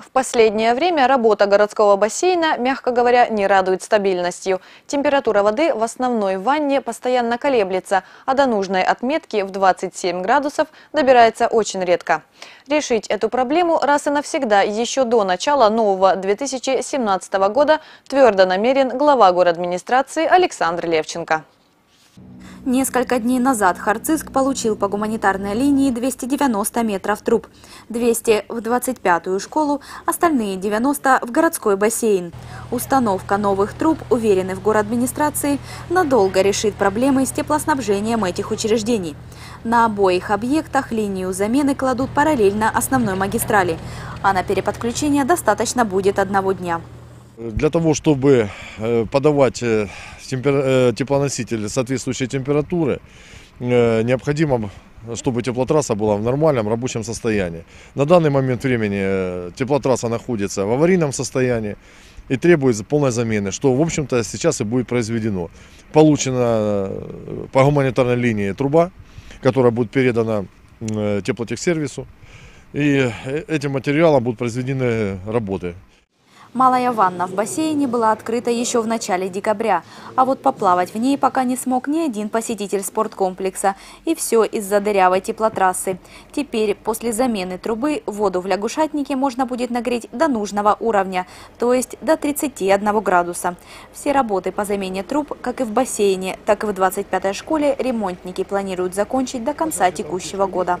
В последнее время работа городского бассейна, мягко говоря, не радует стабильностью. Температура воды в основной ванне постоянно колеблется, а до нужной отметки в 27 градусов добирается очень редко. Решить эту проблему раз и навсегда еще до начала нового 2017 года твердо намерен глава администрации Александр Левченко. Несколько дней назад Харциск получил по гуманитарной линии 290 метров труб, 200 в 25-ю школу, остальные 90 в городской бассейн. Установка новых труб, уверены в город администрации, надолго решит проблемы с теплоснабжением этих учреждений. На обоих объектах линию замены кладут параллельно основной магистрали, а на переподключение достаточно будет одного дня. Для того, чтобы э, подавать э, э, теплоноситель соответствующей температуры, необходимо, чтобы теплотрасса была в нормальном рабочем состоянии. На данный момент времени теплотрасса находится в аварийном состоянии и требует полной замены, что, в общем-то, сейчас и будет произведено. Получена по гуманитарной линии труба, которая будет передана теплотехсервису, и этим материалом будут произведены работы. Малая ванна в бассейне была открыта еще в начале декабря, а вот поплавать в ней пока не смог ни один посетитель спорткомплекса. И все из-за дырявой теплотрассы. Теперь, после замены трубы, воду в лягушатнике можно будет нагреть до нужного уровня, то есть до 31 градуса. Все работы по замене труб, как и в бассейне, так и в 25-й школе, ремонтники планируют закончить до конца текущего года.